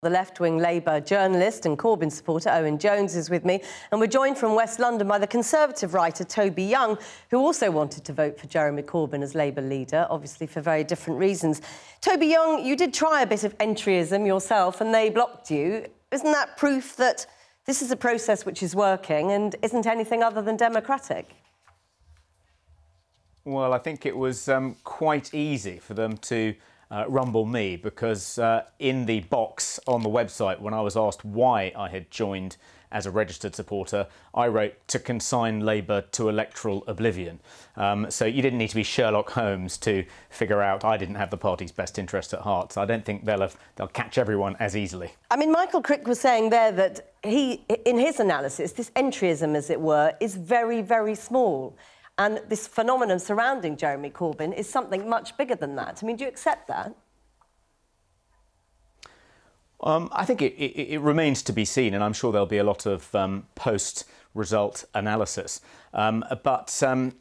The left wing Labour journalist and Corbyn supporter Owen Jones is with me, and we're joined from West London by the Conservative writer Toby Young, who also wanted to vote for Jeremy Corbyn as Labour leader, obviously for very different reasons. Toby Young, you did try a bit of entryism yourself, and they blocked you. Isn't that proof that this is a process which is working and isn't anything other than democratic? Well, I think it was um, quite easy for them to uh, rumble me because uh, in the box on the website, when I was asked why I had joined as a registered supporter, I wrote to consign Labour to electoral oblivion. Um, so you didn't need to be Sherlock Holmes to figure out I didn't have the party's best interest at heart. So I don't think they'll have, they'll catch everyone as easily. I mean, Michael Crick was saying there that he, in his analysis, this entryism, as it were, is very, very small. And this phenomenon surrounding Jeremy Corbyn is something much bigger than that. I mean, do you accept that? Um, I think it, it, it, remains to be seen, and I'm sure there'll be a lot of um, post result analysis. Um, but um,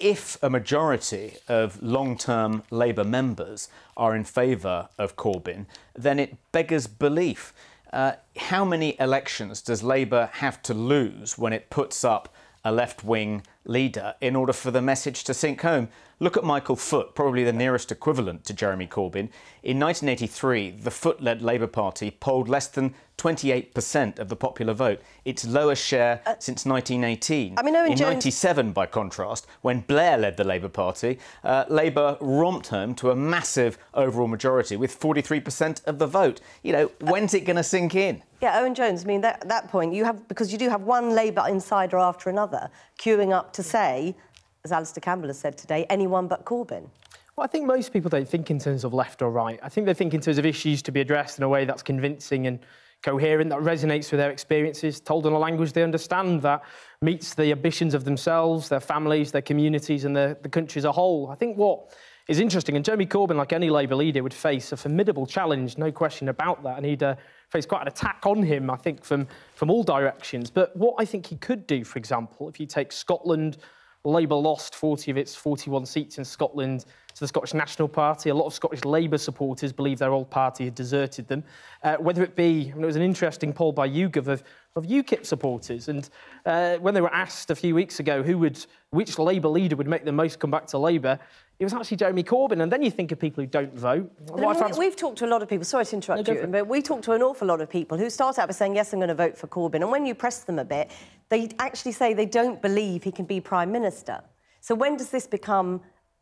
if a majority of long term Labour members are in favour of Corbyn, then it beggars belief. Uh, how many elections does Labour have to lose when it puts up a left wing leader in order for the message to sink home. Look at Michael Foot, probably the nearest equivalent to Jeremy Corbyn. In 1983, the Foot led Labour Party polled less than 28% of the popular vote, its lowest share uh, since 1918. I mean, Owen in Jones... 97, by contrast, when Blair led the Labour Party, uh, Labour romped home to a massive overall majority with 43% of the vote. You know, when's it going to sink in? Yeah, Owen Jones, I mean, that, that point, you have, because you do have one Labour insider after another queuing up to say, as Alastair Campbell has said today, anyone but Corbyn. Well, I think most people don't think in terms of left or right. I think they think in terms of issues to be addressed in a way that's convincing and coherent, that resonates with their experiences, told in a language they understand, that meets the ambitions of themselves, their families, their communities, and the, the country as a whole. I think what is interesting, and Jeremy Corbyn, like any Labour leader, would face a formidable challenge, no question about that, and he'd uh, face quite an attack on him, I think, from, from all directions. But what I think he could do, for example, if you take Scotland, Labour lost 40 of its 41 seats in Scotland to the Scottish National Party. A lot of Scottish Labour supporters believe their old party had deserted them. Uh, whether it be, I mean, it was an interesting poll by YouGov of, of UKIP supporters, and uh, when they were asked a few weeks ago who would, which Labour leader would make the most come back to Labour, it was actually Jeremy Corbyn. And then you think of people who don't vote. I mean, we've talked to a lot of people, sorry to interrupt no, you, but we talked to an awful lot of people who start out by saying, yes, I'm going to vote for Corbyn. And when you press them a bit, they actually say they don't believe he can be Prime Minister. So when does this become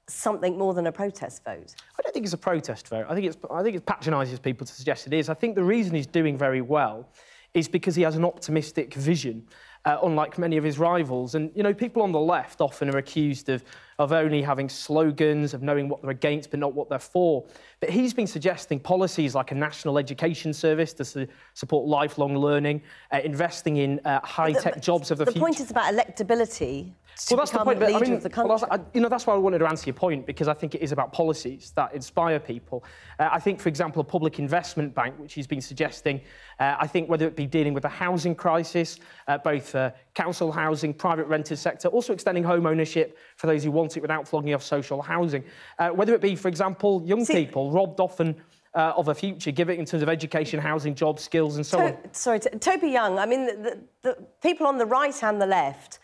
something more than a protest vote? I don't think it's a protest vote. I think it's I think it patronises people to suggest it is. I think the reason he's doing very well is because he has an optimistic vision, uh, unlike many of his rivals. And you know, people on the left often are accused of of only having slogans, of knowing what they're against but not what they're for. But he's been suggesting policies like a national education service to su support lifelong learning, uh, investing in uh, high-tech jobs of the, the future. The point is about electability well, that's the point. I mean, well, I, you know, that's why I wanted to answer your point because I think it is about policies that inspire people. Uh, I think, for example, a public investment bank, which he's been suggesting, uh, I think whether it be dealing with the housing crisis, uh, both uh, council housing, private rented sector, also extending home ownership for those who want it without flogging off social housing, uh, whether it be, for example, young See, people robbed often. Uh, of a future, give it in terms of education, housing, jobs, skills, and so to on. Sorry, Toby Young. I mean, the, the, the people on the right and the left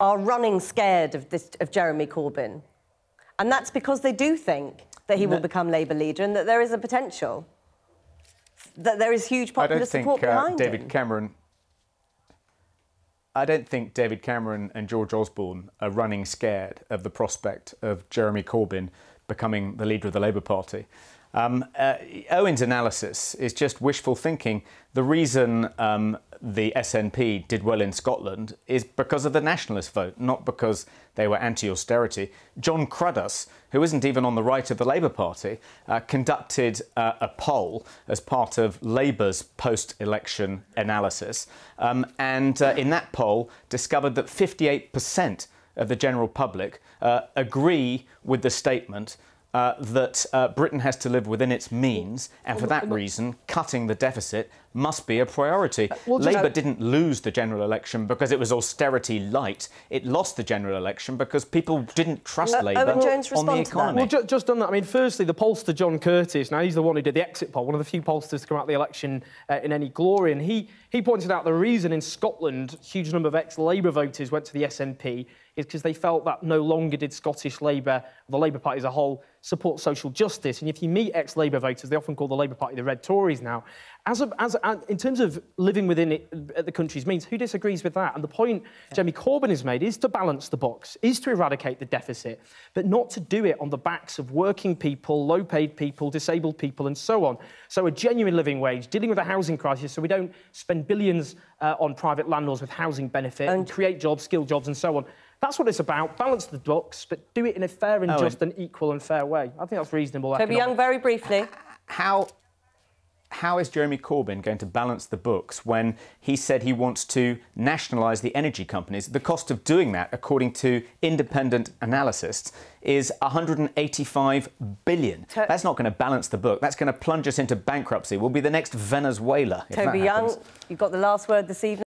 are running scared of, this, of Jeremy Corbyn. And that's because they do think that he no. will become Labour leader and that there is a potential, that there is huge popular support think, uh, behind David him. David Cameron. I don't think David Cameron and George Osborne are running scared of the prospect of Jeremy Corbyn becoming the leader of the Labour Party. Um, uh, Owen's analysis is just wishful thinking. The reason um, the SNP did well in Scotland is because of the nationalist vote, not because they were anti austerity. Jon Cruddas, who isn't even on the right of the Labour Party, uh, conducted uh, a poll as part of Labour's post election analysis. Um, and uh, in that poll, discovered that 58% of the general public uh, agree with the statement uh, that uh, Britain has to live within its means, and for that reason, cutting the deficit must be a priority. Uh, well, Labour didn't lose the general election because it was austerity light. It lost the general election because people didn't trust uh, Labour on the economy. Well, ju just on that, I mean, firstly, the pollster John Curtice, now he's the one who did the exit poll, one of the few pollsters to come out of the election uh, in any glory, and he, he pointed out the reason in Scotland huge number of ex-Labour voters went to the SNP is because they felt that no longer did Scottish Labour, the Labour Party as a whole, support social justice. And if you meet ex-Labour voters, they often call the Labour Party the Red Tories now. As, a, as a, in terms of living within it, the country's means, who disagrees with that? And the point Jeremy Corbyn has made is to balance the books, is to eradicate the deficit, but not to do it on the backs of working people, low-paid people, disabled people, and so on. So a genuine living wage, dealing with a housing crisis, so we don't spend billions uh, on private landlords with housing benefit and, and create jobs, skilled jobs, and so on. That's what it's about. Balance the books, but do it in a fair and just and equal and fair way. I think that's reasonable. Toby economic. Young, very briefly. How how is Jeremy Corbyn going to balance the books when he said he wants to nationalise the energy companies? The cost of doing that, according to independent analysts, is 185 billion. To That's not going to balance the book. That's going to plunge us into bankruptcy. We'll be the next Venezuela. Toby Young, you've got the last word this evening.